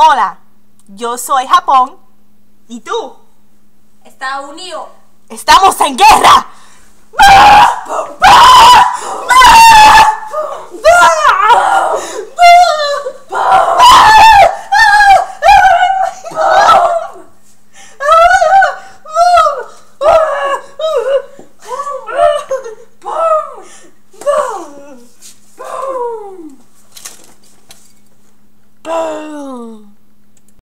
Hola, yo soy Japón. ¿Y tú? Estados Unidos. Estamos en guerra. 哎呦